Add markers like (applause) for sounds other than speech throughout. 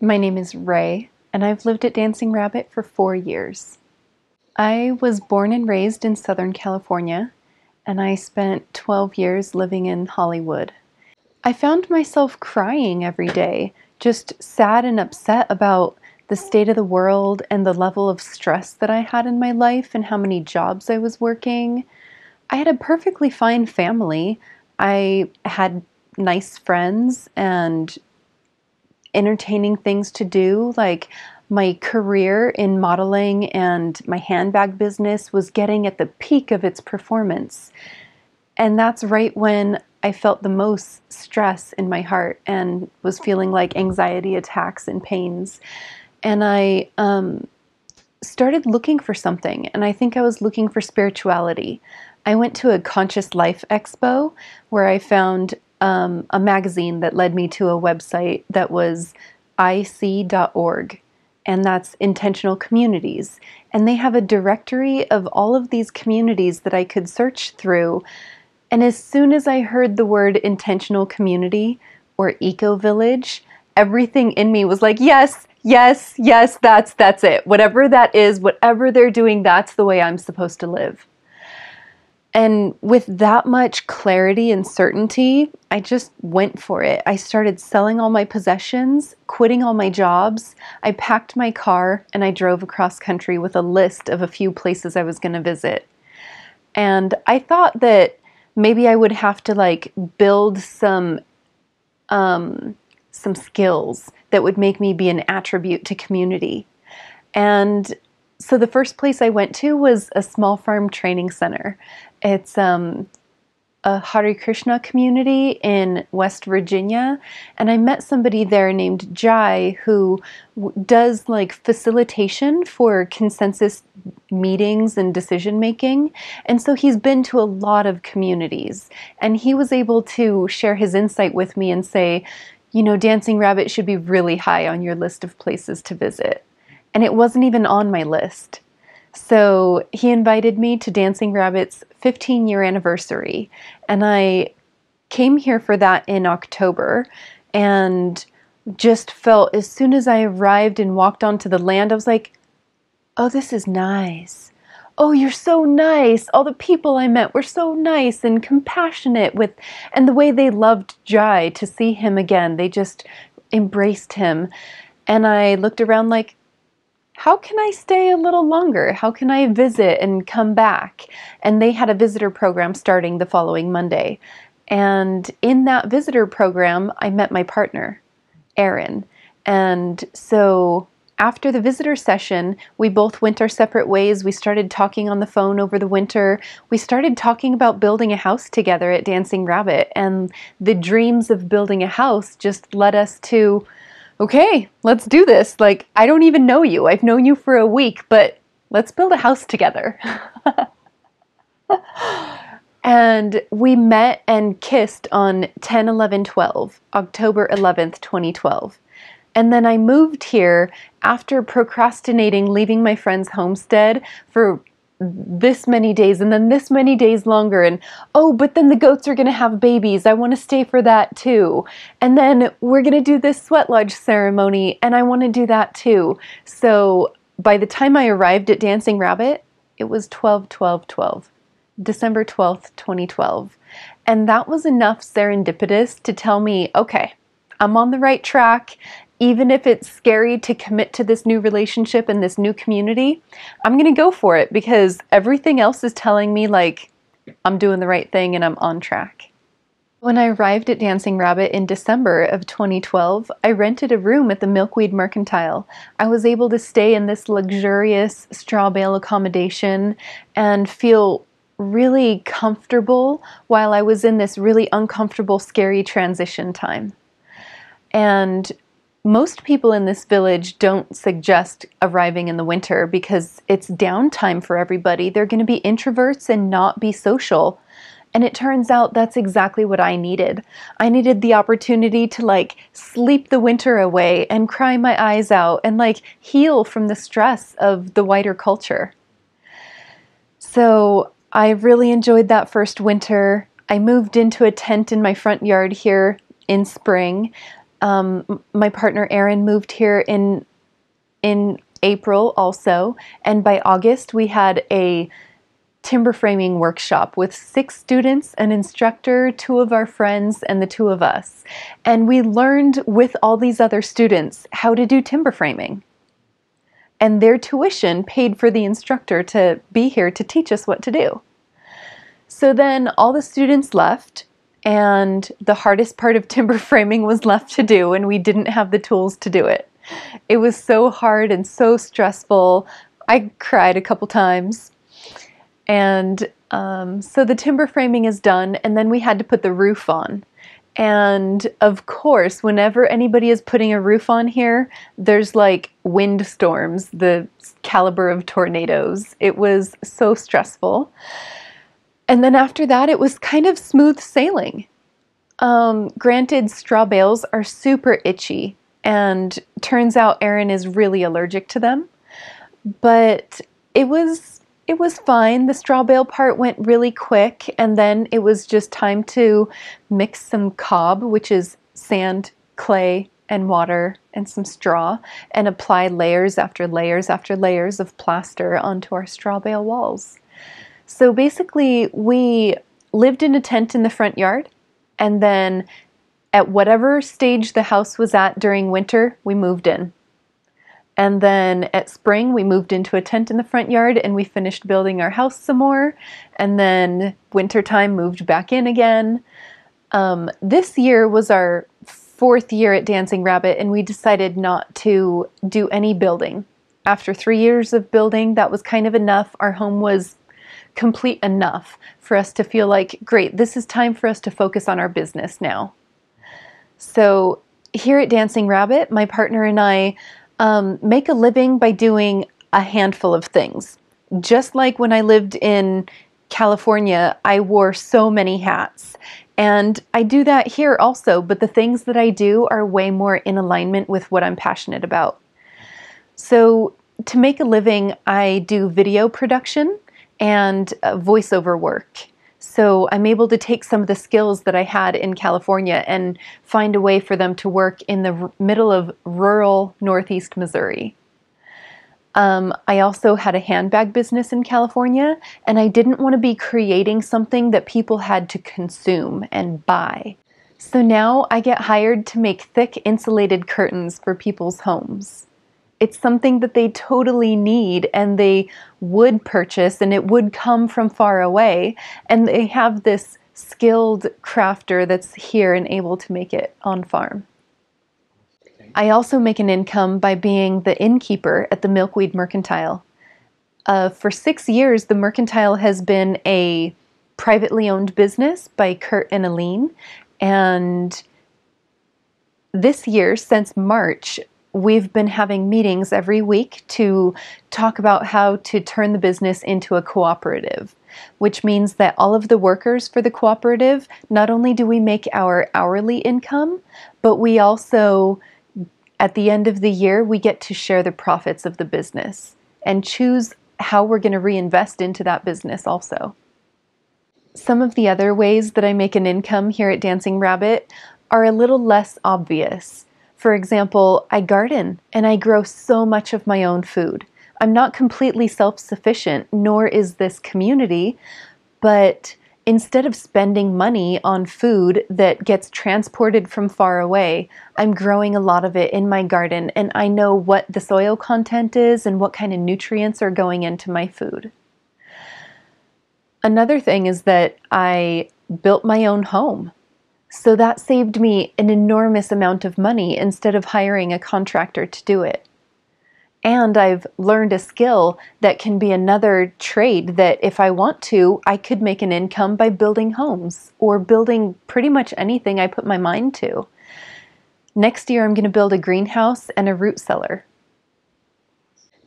My name is Rae, and I've lived at Dancing Rabbit for four years. I was born and raised in Southern California, and I spent 12 years living in Hollywood. I found myself crying every day, just sad and upset about the state of the world and the level of stress that I had in my life and how many jobs I was working. I had a perfectly fine family. I had nice friends and entertaining things to do. Like my career in modeling and my handbag business was getting at the peak of its performance. And that's right when I felt the most stress in my heart and was feeling like anxiety attacks and pains. And I um, started looking for something, and I think I was looking for spirituality. I went to a conscious life expo where I found um, a magazine that led me to a website that was ic.org, and that's intentional communities. And they have a directory of all of these communities that I could search through. And as soon as I heard the word intentional community or eco village, everything in me was like, yes, yes, yes, that's that's it. Whatever that is, whatever they're doing, that's the way I'm supposed to live. And with that much clarity and certainty, I just went for it. I started selling all my possessions, quitting all my jobs. I packed my car and I drove across country with a list of a few places I was going to visit. And I thought that maybe I would have to like build some um, some skills that would make me be an attribute to community. And so the first place I went to was a small farm training center. It's um, a Hare Krishna community in West Virginia, and I met somebody there named Jai who does like facilitation for consensus meetings and decision making. And so he's been to a lot of communities, and he was able to share his insight with me and say, you know, Dancing Rabbit should be really high on your list of places to visit. And it wasn't even on my list. So he invited me to Dancing Rabbit's 15 year anniversary. And I came here for that in October and just felt as soon as I arrived and walked onto the land, I was like, oh, this is nice. Oh, you're so nice. All the people I met were so nice and compassionate with, and the way they loved Jai to see him again. They just embraced him. And I looked around like, how can I stay a little longer? How can I visit and come back? And they had a visitor program starting the following Monday. And in that visitor program, I met my partner, Aaron. And so after the visitor session, we both went our separate ways. We started talking on the phone over the winter. We started talking about building a house together at Dancing Rabbit. And the dreams of building a house just led us to okay, let's do this. Like, I don't even know you. I've known you for a week, but let's build a house together. (laughs) and we met and kissed on 10 11 12, October 11th, 2012. And then I moved here after procrastinating leaving my friend's homestead for this many days and then this many days longer and oh but then the goats are going to have babies. I want to stay for that too. And then we're going to do this sweat lodge ceremony and i want to do that too. So by the time i arrived at dancing rabbit it was 12 12 12 december 12th 2012 and that was enough serendipitous to tell me okay i'm on the right track even if it's scary to commit to this new relationship and this new community, I'm going to go for it because everything else is telling me like I'm doing the right thing and I'm on track. When I arrived at Dancing Rabbit in December of 2012, I rented a room at the Milkweed Mercantile. I was able to stay in this luxurious straw bale accommodation and feel really comfortable while I was in this really uncomfortable, scary transition time. And most people in this village don't suggest arriving in the winter because it's downtime for everybody. They're going to be introverts and not be social. And it turns out that's exactly what I needed. I needed the opportunity to like sleep the winter away and cry my eyes out and like heal from the stress of the wider culture. So I really enjoyed that first winter. I moved into a tent in my front yard here in spring Um, my partner Aaron moved here in in April also, and by August we had a timber framing workshop with six students, an instructor, two of our friends, and the two of us. And we learned with all these other students how to do timber framing. And their tuition paid for the instructor to be here to teach us what to do. So then all the students left, and the hardest part of timber (laughs) framing was left to do, and we didn't have the tools to do it. It was so hard and so stressful. I cried a couple times. And um, so the timber framing is done, and then we had to put the roof on. And of course, whenever anybody is putting a roof on here, there's like wind storms, the caliber of tornadoes. It was so stressful. And then after that, it was kind of smooth sailing. Um, granted, straw bales are super itchy, and turns out Aaron is really allergic to them. But it was it was fine. The straw bale part went really quick, and then it was just time to mix some cob, which is sand, clay, and water, and some straw, and apply layers after layers after layers of plaster onto our straw bale walls. So basically, we lived in a tent in the front yard, and then at whatever stage the house was at during winter, we moved in. And then at spring, we moved into a tent in the front yard and we finished building our house some more. And then wintertime moved back in again. Um, this year was our fourth year at Dancing Rabbit, and we decided not to do any building. After three years of building, that was kind of enough. Our home was complete enough for us to feel like, great, this is time for us to focus on our business now. So, here at Dancing Rabbit, my partner and I um, make a living by doing a handful of things. Just like when I lived in California, I wore so many hats. And I do that here also, but the things that I do are way more in alignment with what I'm passionate about. So, to make a living, I do video production and uh, voiceover work. So I'm able to take some of the skills that I had in California and find a way for them to work in the middle of rural Northeast Missouri. Um, I also had a handbag business in California, and I didn't want to be creating something that people had to consume and buy. So now I get hired to make thick insulated curtains for people's homes it's something that they totally need and they would purchase and it would come from far away and they have this skilled crafter that's here and able to make it on farm. I also make an income by being the innkeeper at the Milkweed Mercantile. Uh, for six years, the Mercantile has been a privately owned business by Kurt and Aline. And this year, since March, we've been having meetings every week to talk about how to turn the business into a cooperative, which means that all of the workers for the cooperative, not only do we make our hourly income, but we also, at the end of the year, we get to share the profits of the business and choose how we're going to reinvest into that business also. Some of the other ways that I make an income here at Dancing Rabbit are a little less obvious. For example, I garden and I grow so much of my own food. I'm not completely self sufficient, nor is this community, but instead of spending money on food that gets transported from far away, I'm growing a lot of it in my garden and I know what the soil content is and what kind of nutrients are going into my food. Another thing is that I built my own home. So that saved me an enormous amount of money instead of hiring a contractor to do it. And I've learned a skill that can be another trade that if I want to, I could make an income by building homes or building pretty much anything I put my mind to. Next year, I'm going to build a greenhouse and a root cellar.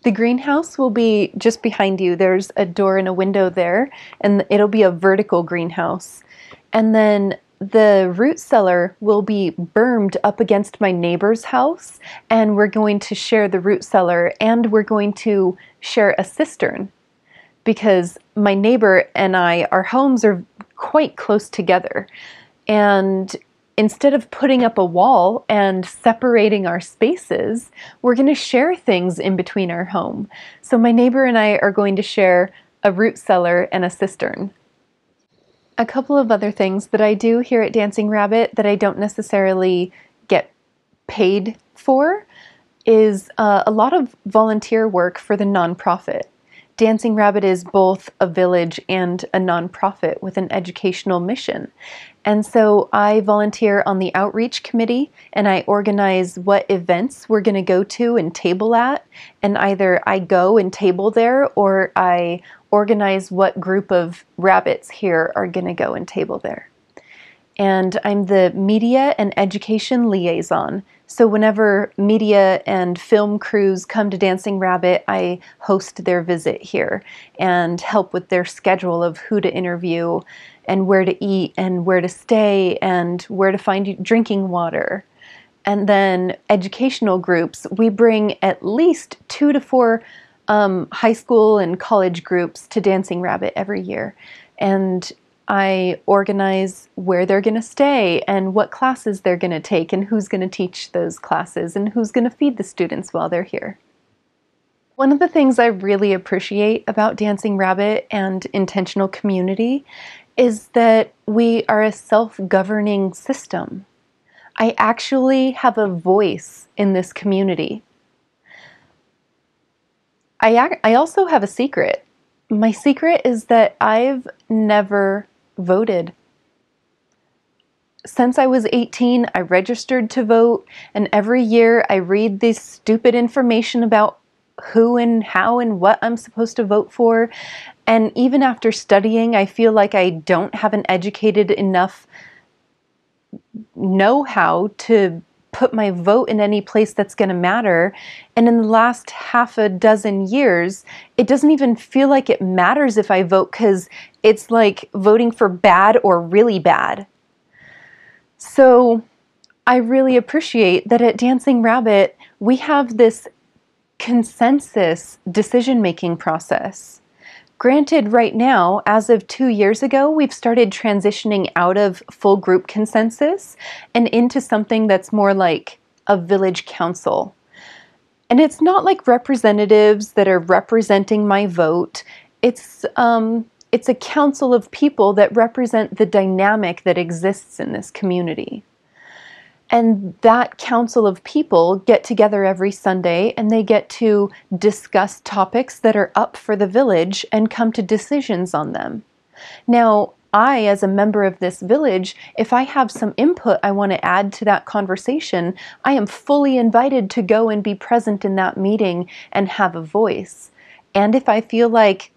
The greenhouse will be just behind you. There's a door and a window there, and it'll be a vertical greenhouse. And then the root cellar will be bermed up against my neighbor's house, and we're going to share the root cellar and we're going to share a cistern because my neighbor and I, our homes are quite close together. And instead of putting up a wall and separating our spaces, we're going to share things in between our home. So my neighbor and I are going to share a root cellar and a cistern. A couple of other things that I do here at Dancing Rabbit that I don't necessarily get paid for is uh, a lot of volunteer work for the nonprofit. Dancing Rabbit is both a village and a nonprofit with an educational mission. And so I volunteer on the outreach committee and I organize what events we're going to go to and table at. And either I go and table there or I organize what group of rabbits here are going to go and table there. And I'm the media and education liaison. So, whenever media and film crews come to Dancing Rabbit, I host their visit here and help with their schedule of who to interview and where to eat and where to stay and where to find drinking water. And then educational groups, we bring at least two to four um, high school and college groups to Dancing Rabbit every year. And I organize where they're going to stay and what classes they're going to take and who's going to teach those classes and who's going to feed the students while they're here. One of the things I really appreciate about Dancing Rabbit and intentional community is that we are a self governing system. I actually have a voice in this community. I, I also have a secret. My secret is that I've never voted. Since I was 18, I registered to vote, and every year I read this stupid information about who and how and what I'm supposed to vote for. And even after studying, I feel like I don't have an educated enough know how to put my vote in any place that's going to matter. And in the last half a dozen years, it doesn't even feel like it matters if I vote because it's like voting for bad or really bad. So I really appreciate that at Dancing Rabbit, we have this consensus decision making process. Granted, right now, as of two years ago, we've started transitioning out of full group consensus and into something that's more like a village council. And it's not like representatives that are representing my vote. It's um, it's a council of people that represent the dynamic that exists in this community. And that council of people get together every Sunday and they get to discuss topics that are up for the village and come to decisions on them. Now, I, as a member of this village, if I have some input I want to add to that conversation, I am fully invited to go and be present in that meeting and have a voice. And if I feel like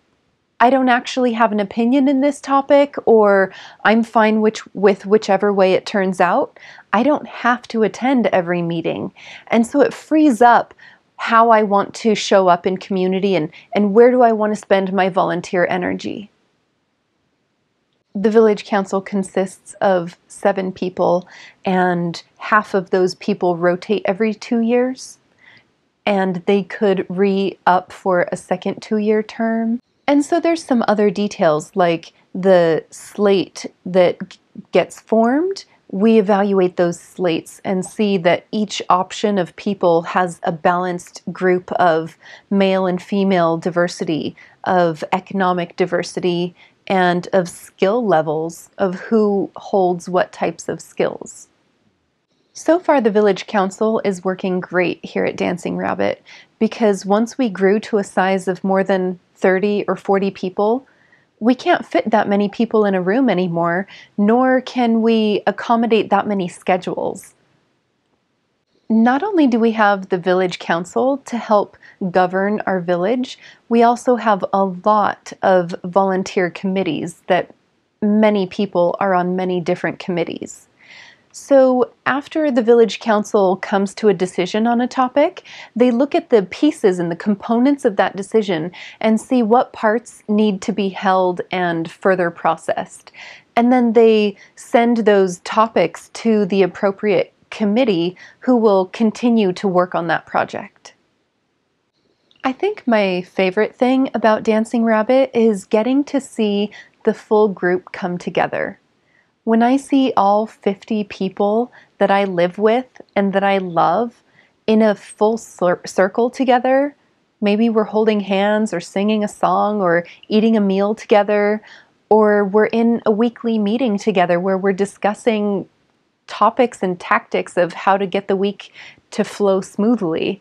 I don't actually have an opinion in this topic, or I'm fine which, with whichever way it turns out, I don't have to attend every meeting. And so it frees up how I want to show up in community and, and where do I want to spend my volunteer energy. The village council consists of seven people, and half of those people rotate every two years, and they could re up for a second two year term. And so there's some other details like the slate that gets formed. We evaluate those slates and see that each option of people has a balanced group of male and female diversity, of economic diversity, and of skill levels of who holds what types of skills. So far, the Village Council is working great here at Dancing Rabbit because once we grew to a size of more than 30 or 40 people, we can't fit that many people in a room anymore, nor can we accommodate that many schedules. Not only do we have the village council to help govern our village, we also have a lot of volunteer committees that many people are on many different committees. So, after the village council comes to a decision on a topic, they look at the pieces and the components of that decision and see what parts need to be held and further processed. And then they send those topics to the appropriate committee who will continue to work on that project. I think my favorite thing about Dancing Rabbit is getting to see the full group come together When I see all 50 people that I live with and that I love in a full circle together, maybe we're holding hands or singing a song or eating a meal together, or we're in a weekly meeting together where we're discussing topics and tactics of how to get the week to flow smoothly.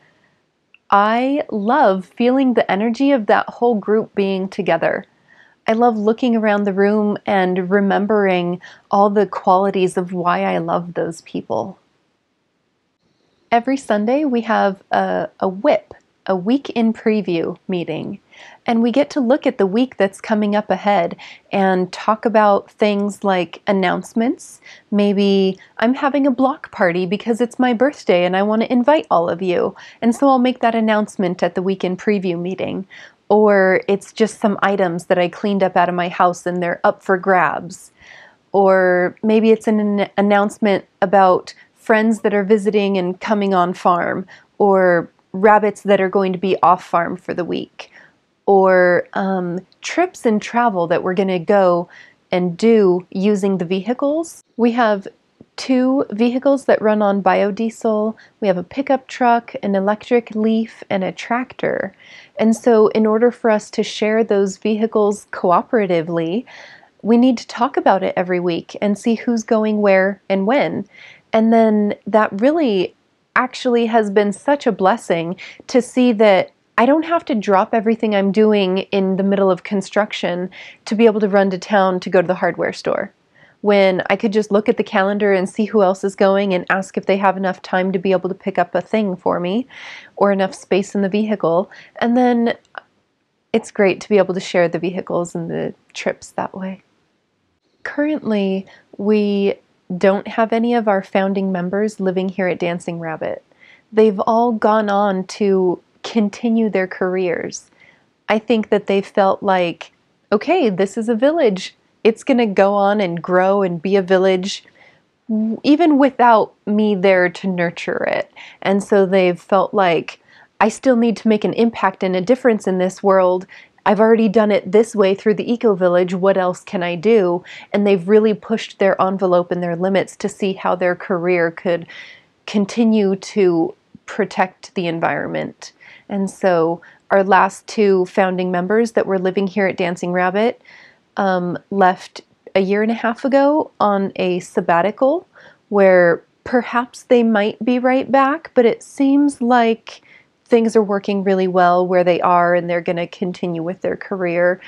I love feeling the energy of that whole group being together. I love looking around the room and remembering all the qualities of why I love those people. Every Sunday, we have a, a WIP, a week in preview meeting. And we get to look at the week that's coming up ahead and talk about things like announcements. Maybe I'm having a block party because it's my birthday and I want to invite all of you. And so I'll make that announcement at the week in preview meeting. Or it's just some items that I cleaned up out of my house and they're up for grabs. Or maybe it's an announcement about friends that are visiting and coming on farm. Or rabbits that are going to be off farm for the week, or um, trips and travel that we're going to go and do using the vehicles. We have two vehicles that run on biodiesel. We have a pickup truck, an electric leaf, and a tractor. And so, in order for us to share those vehicles cooperatively, we need to talk about it every week and see who's going where and when. And then that really actually has been such a blessing to see that I don't have to drop everything I'm doing in the middle of construction to be able to run to town to go to the hardware store. When I could just look at the calendar and see who else is going and ask if they have enough time to be able to pick up a thing for me or enough space in the vehicle. And then it's great to be able to share the vehicles and the trips that way. Currently, we don't have any of our founding members living here at Dancing Rabbit. They've all gone on to continue their careers. I think that they felt like, okay, this is a village. It's going to go on and grow and be a village even without me there to nurture it. And so they've felt like, I still need to make an impact and a difference in this world, I've already done it this way through the eco village. What else can I do? And they've really pushed their envelope and their limits to see how their career could continue to protect the environment. And so, our last two founding members that were living here at Dancing Rabbit um, left a year and a half ago on a sabbatical where perhaps they might be right back, but it seems like things are working really well where they are and they're going to continue with their career.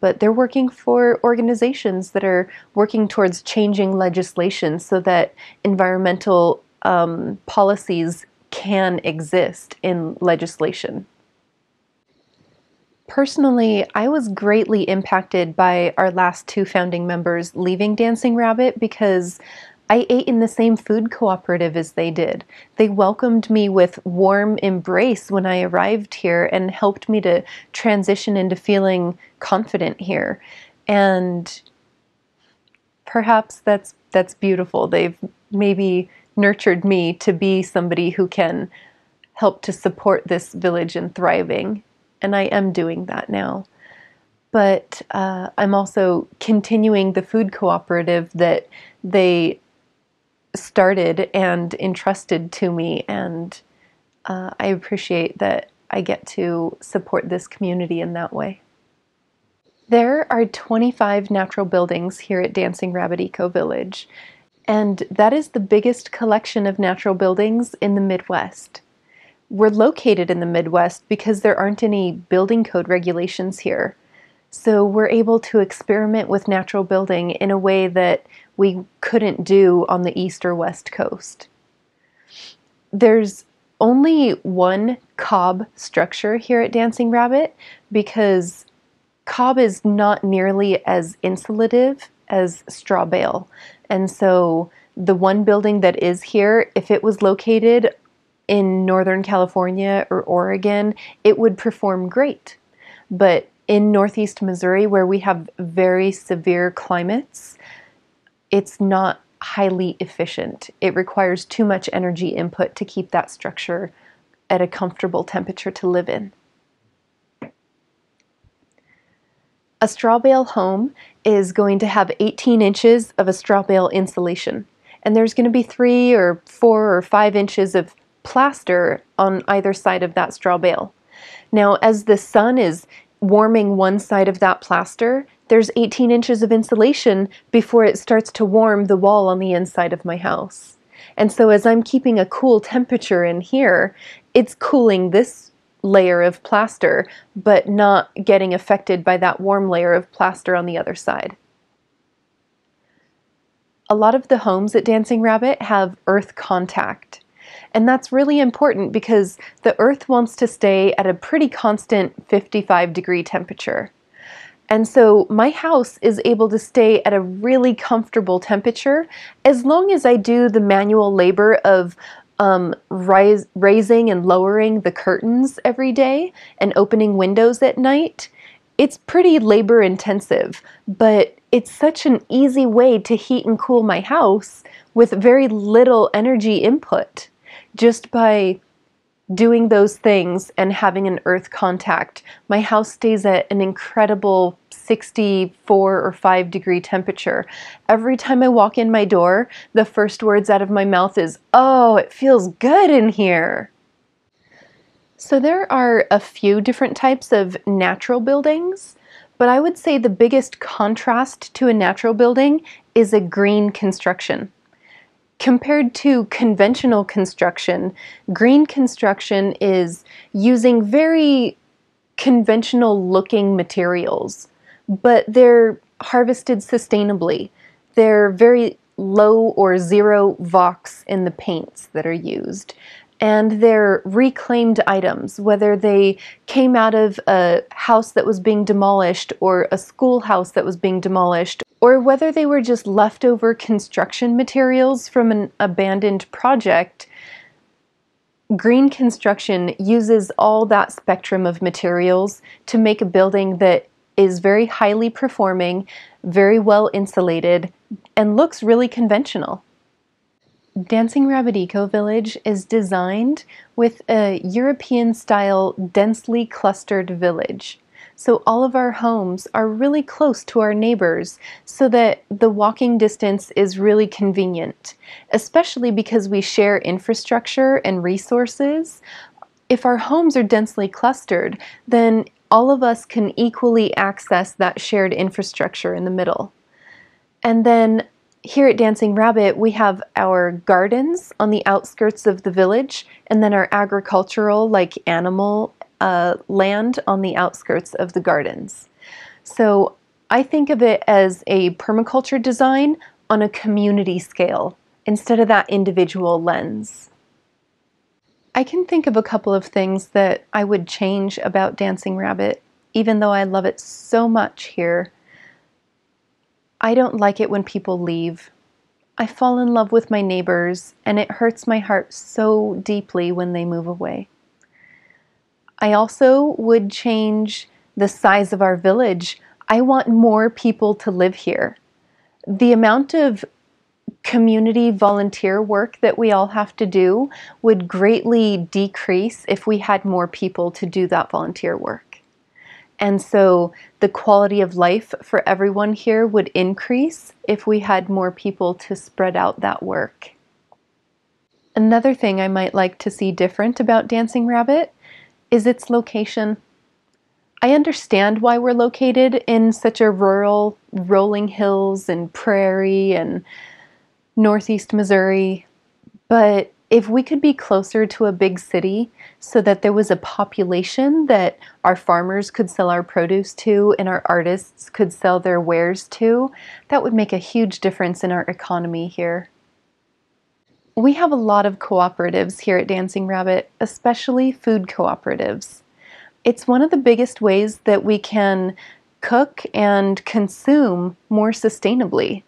But they're working for organizations that are working towards changing legislation so that environmental um, policies can exist in legislation. Personally, I was greatly impacted by our last two founding members leaving Dancing Rabbit because I ate in the same food cooperative as they did. They welcomed me with warm embrace when I arrived here and helped me to transition into feeling confident here. And perhaps that's that's beautiful. They've maybe nurtured me to be somebody who can help to support this village in thriving. And I am doing that now. But uh, I'm also continuing the food cooperative that they started and entrusted to me, and uh, I appreciate that I get to support this community in that way. There are 25 natural buildings here at Dancing Rabbit Eco Village, and that is the biggest collection of natural buildings in the Midwest. We're located in the Midwest because there aren't any building code regulations here. So we're able to experiment with natural building in a way that we couldn't do on the east or west coast. There's only one cob structure here at Dancing Rabbit because cob is not nearly as insulative as straw bale. And so the one building that is here, if it was located in Northern California or Oregon, it would perform great. But in Northeast Missouri, where we have very severe climates, it's not highly efficient. It requires too much energy input to keep that structure at a comfortable temperature to live in. A straw bale home is going to have 18 inches of a straw bale insulation, and there's going to be three or four or five inches of plaster on either side of that straw bale. Now, as the sun is warming one side of that plaster, there's 18 inches of insulation before it starts to warm the wall on the inside of my house. And so as I'm keeping a cool temperature in here, it's cooling this layer of plaster, but not getting affected by that warm layer of plaster on the other side. A lot of the homes at Dancing Rabbit have earth contact. And that's really important because the earth wants to stay at a pretty constant 55 degree temperature. And so my house is able to stay at a really comfortable temperature as long as I do the manual labor of um, rise, raising and lowering the curtains every day and opening windows at night. It's pretty labor intensive, but it's such an easy way to heat and cool my house with very little energy input just by doing those things and having an earth contact, my house stays at an incredible 64 or 5 degree temperature. Every time I walk in my door, the first words out of my mouth is, Oh, it feels good in here. So there are a few different types of natural buildings, but I would say the biggest contrast to a natural building is a green construction. Compared to conventional construction, green construction is using very conventional looking materials, but they're harvested sustainably. They're very low or zero VOCs in the paints that are used and they're reclaimed items, whether they came out of a house that was being demolished or a schoolhouse that was being demolished, or whether they were just leftover construction materials from an abandoned project. Green construction uses all that spectrum of materials to make a building that is very highly performing, very well insulated, and looks really conventional. Dancing Rabbit Eco Village is designed with a European style densely clustered village. So all of our homes are really close to our neighbors so that the walking distance is really convenient, especially because we share infrastructure and resources. If our homes are densely clustered, then all of us can equally access that shared infrastructure in the middle. And then here at Dancing Rabbit, we have our gardens on the outskirts of the village, and then our agricultural, like animal uh, land on the outskirts of the gardens. So I think of it as a permaculture design on a community scale instead of that individual lens. I can think of a couple of things that I would change about Dancing Rabbit, even though I love it so much here I don't like it when people leave. I fall in love with my neighbors, and it hurts my heart so deeply when they move away. I also would change the size of our village. I want more people to live here. The amount of community volunteer work that we all have to do would greatly decrease if we had more people to do that volunteer work. And so the quality of life for everyone here would increase if we had more people to spread out that work. Another thing I might like to see different about Dancing Rabbit is its location. I understand why we're located in such a rural, rolling hills and prairie and northeast Missouri, but if we could be closer to a big city so that there was a population that our farmers could sell our produce to and our artists could sell their wares to, that would make a huge difference in our economy here. We have a lot of cooperatives here at Dancing Rabbit, especially food cooperatives. It's one of the biggest ways that we can cook and consume more sustainably.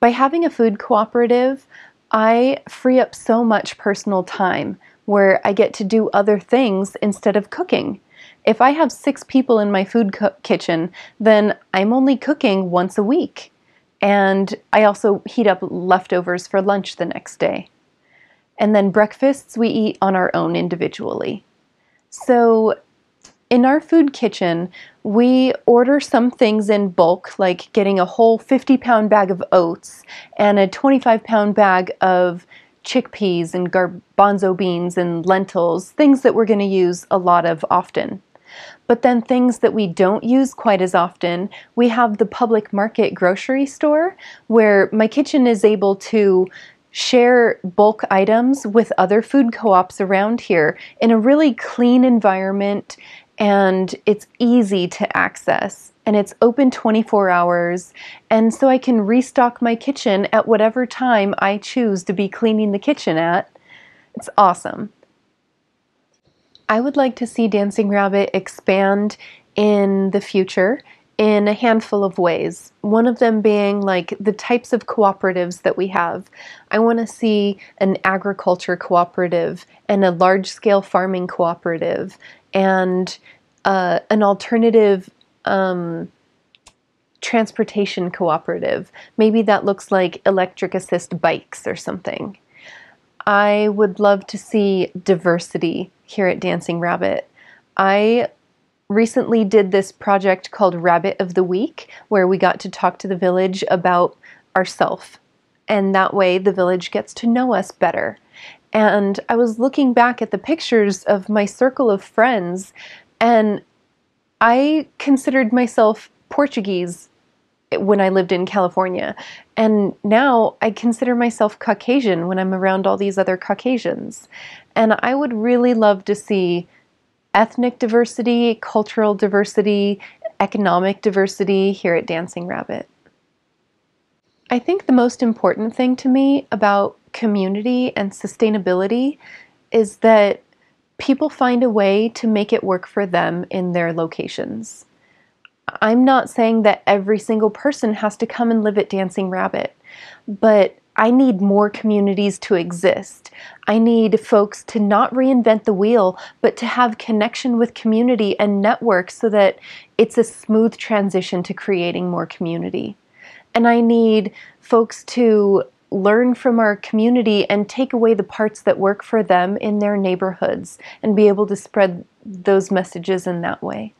By having a food cooperative, I free up so much personal time where I get to do other things instead of cooking. If I have six people in my food kitchen, then I'm only cooking once a week. And I also heat up leftovers for lunch the next day. And then breakfasts we eat on our own individually. So In our food kitchen, we order some things in bulk, like getting a whole 50 pound bag of oats and a 25 pound bag of chickpeas and garbanzo beans and lentils, things that we're going to use a lot of often. But then things that we don't use quite as often, we have the public market grocery store where my kitchen is able to share bulk items with other food co-ops around here in a really clean environment and it's easy to access and it's open 24 hours and so I can restock my kitchen at whatever time I choose to be cleaning the kitchen at. It's awesome. I would like to see Dancing Rabbit expand in the future in a handful of ways. One of them being like the types of cooperatives that we have. I want to see an agriculture cooperative and a large scale farming cooperative and uh, an alternative um, transportation cooperative. Maybe that looks like electric assist bikes or something. I would love to see diversity here at Dancing Rabbit. I recently did this project called Rabbit of the Week, where we got to talk to the village about ourself. And that way the village gets to know us better. And I was looking back at the pictures of my circle of friends, and I considered myself Portuguese when I lived in California. And now I consider myself Caucasian when I'm around all these other Caucasians. And I would really love to see ethnic diversity, cultural diversity, economic diversity here at Dancing Rabbit. I think the most important thing to me about community and sustainability is that people find a way to make it work for them in their locations. I'm not saying that every single person has to come and live at Dancing Rabbit, but I need more communities to exist. I need folks to not reinvent the wheel, but to have connection with community and network so that it's a smooth transition to creating more community. And I need folks to learn from our community and take away the parts that work for them in their neighborhoods and be able to spread those messages in that way.